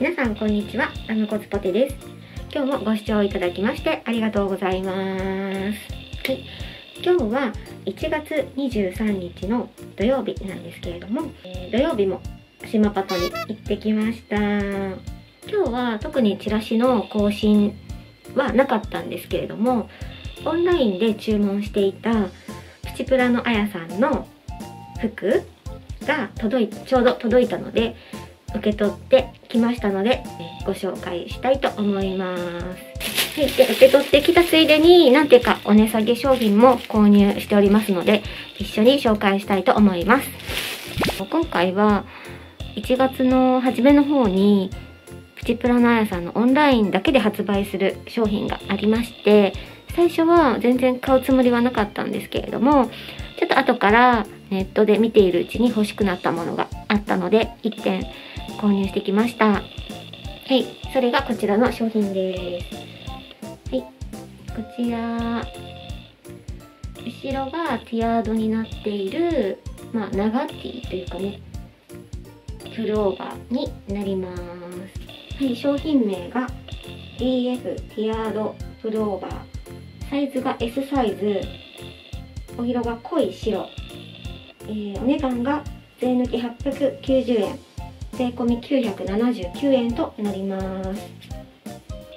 皆さんこんにちは。ラムコツポテです。今日もご視聴いただきましてありがとうございます。はい。今日は1月23日の土曜日なんですけれども、えー、土曜日も島パトに行ってきました今日は特にチラシの更新はなかったんですけれどもオンラインで注文していたプチプラのあやさんの服が届いちょうど届いたので受け取ってきましたのでご紹介したいと思います。はい、で受け取ってきたついでに何ていうかお値下げ商品も購入しておりますので一緒に紹介したいと思います。今回は1月の初めの方にプチプラのあやさんのオンラインだけで発売する商品がありまして最初は全然買うつもりはなかったんですけれどもちょっと後からネットで見ているうちに欲しくなったものがあったので1点購入してきました。はいそれがこちらの商品です。はいこちら後ろがティアードになっているまあ長ティというかねプルオーバーになります。はい商品名が DF ティアードプルオーバー。サイズが S サイズ。お色が濃い白、えー、お値段が税抜き890円。税込979円となります。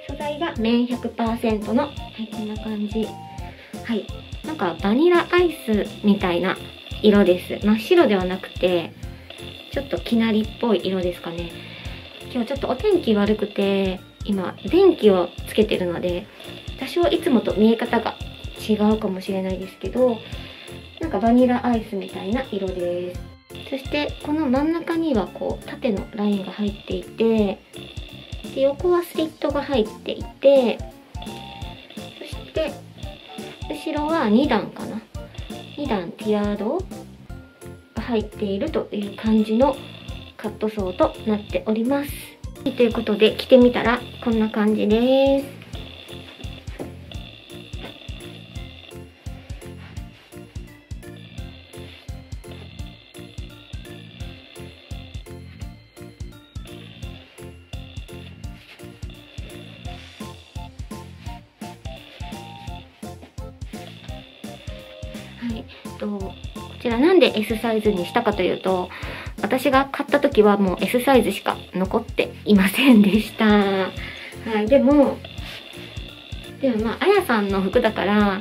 素材が綿100%のはいこんな感じ。はい。なんかバニラアイスみたいな色です。真っ白ではなくてちょっときなりっぽい色ですかね。今日ちょっとお天気悪くて今電気をつけてるので多少いつもと見え方が違うかもしれないですけどなんかバニラアイスみたいな色です。そしてこの真ん中にはこう縦のラインが入っていてで横はスリットが入っていてそして後ろは2段かな。2段ティアード入っているという感じのカットソーとなっております。ということで着てみたらこんな感じです。はい。とちらなんで S サイズにしたかというと私が買った時はもう S サイズしか残っていませんでした。はい、でも、でもまあ、あやさんの服だから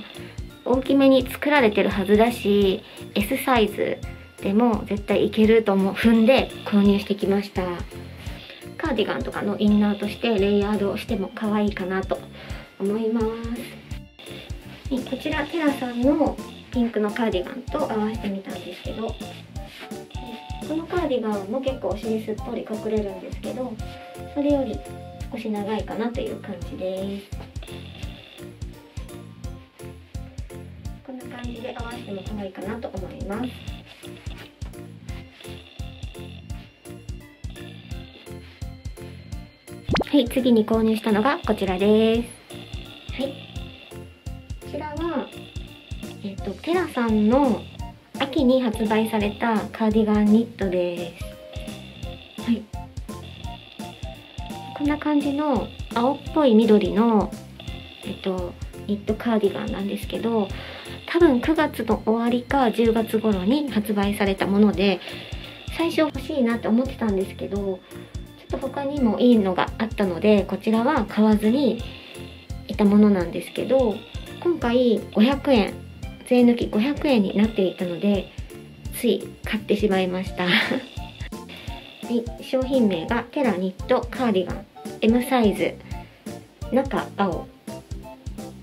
大きめに作られてるはずだし S サイズでも絶対いけると思う踏んで購入してきましたカーディガンとかのインナーとしてレイヤードをしても可愛いかなと思いますこちらテラさんのピンクのカーディガンと合わせてみたんですけどこのカーディガンも結構お尻すっぽり隠れるんですけどそれより少し長いかなという感じです。こんな感じで合わせても可愛いかなと思います。はい次に購入したのがこちらです。さんの秋に発売されたカーディガンニットです。はい。こんな感じの青っぽい緑の、えっと、ニットカーディガンなんですけど、多分9月の終わりか10月頃に発売されたもので、最初欲しいなって思ってたんですけど、ちょっと他にもいいのがあったので、こちらは買わずにいたものなんですけど、今回500円税抜き500円になっていたのでつい買ってしまいました。商品名がテラニットカーディガン。M サイズ。中青。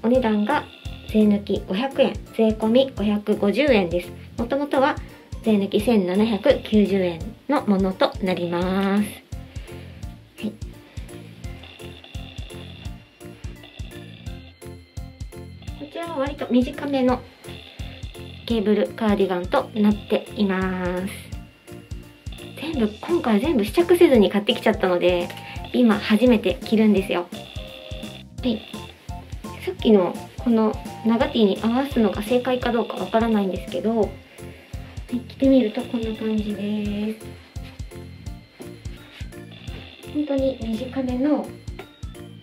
お値段が税抜き500円。税込み550円です。もともとは税抜き1790円のものとなります、はい、こちらは割と短めのケーブルカーディガンとなっています。全部今回全部試着せずに買ってきちゃったので今初めて着るんですよ。はい。さっきのこの長 T に合わすのが正解かどうかわからないんですけど、はい、着てみるとこんな感じです。本当に短めの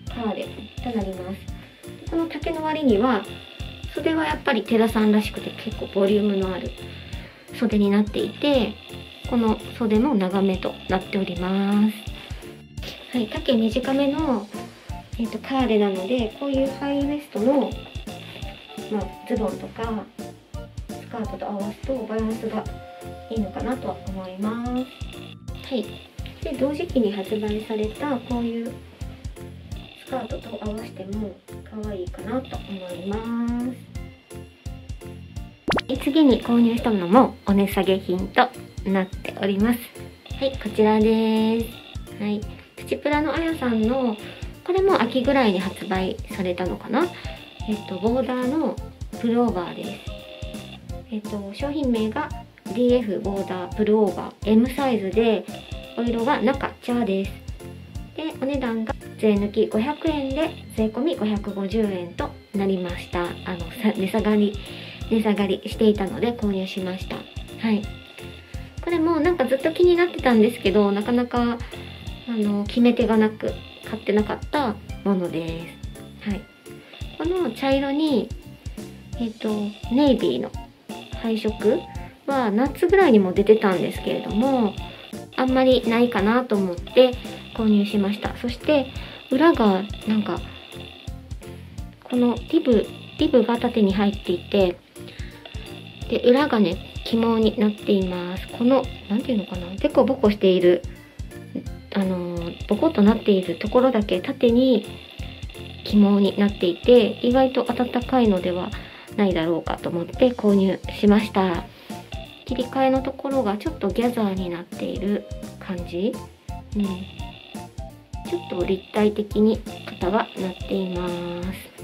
カーデとなります。この丈の割には袖はやっぱりテラさんらしくて結構ボリュームのある袖になっていてこの袖も長めとなっております。はい丈短めの、えーと、カーデなのでこういうハイウエストの、まあ、ズボンとかスカートと合わすとバランスがいいのかなとは思います。はい。で同時期に発売されたこういうスカートと合わせても可愛いかなと思います。次に購入したのもお値下げ品となっております。はいこちらです。はい。プチプラのあやさんのこれも秋ぐらいに発売されたのかな？えっとボーダーのプルオーバーです。えっと商品名が DF ボーダープルオーバー。M サイズでお色が中茶です。でお値段が税抜き500円で税込550円となりました。あの値下がり値下がりしていたので購入しました。はい。これもなんかずっと気になってたんですけどなかなかあの決め手がなく買ってなかったものです。はい。この茶色にえっ、ー、とネイビーの配色は夏ぐらいにも出てたんですけれどもあんまりないかなと思って購入しました。そして裏がなんかこのリブリブが縦に入っていてで裏がね肝になっています。この何ていうのかな？デコボコしているあのボコッとなっているところだけ縦に肝になっていて意外と暖かいのではないだろうかと思って購入しました。切り替えのところがちょっとギャザーになっている感じ、うん、ちょっと立体的に型がなっています。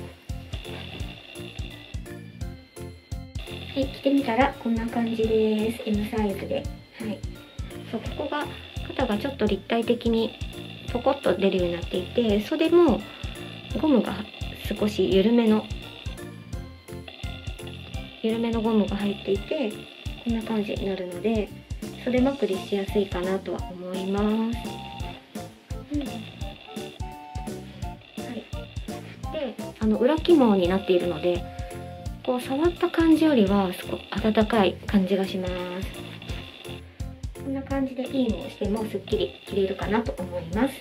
はい、着てみたらこんな感じです。M サイズで。はい。そうここが肩がちょっと立体的にポコッと出るようになっていて袖もゴムが少し緩めの緩めのゴムが入っていてこんな感じになるので袖まくりしやすいかなとは思います、あの裏起毛になっているのでこう触った感じよりはすごく温かい感じがします。こんな感じでいいのをしてもすっきり切れるかなと思います。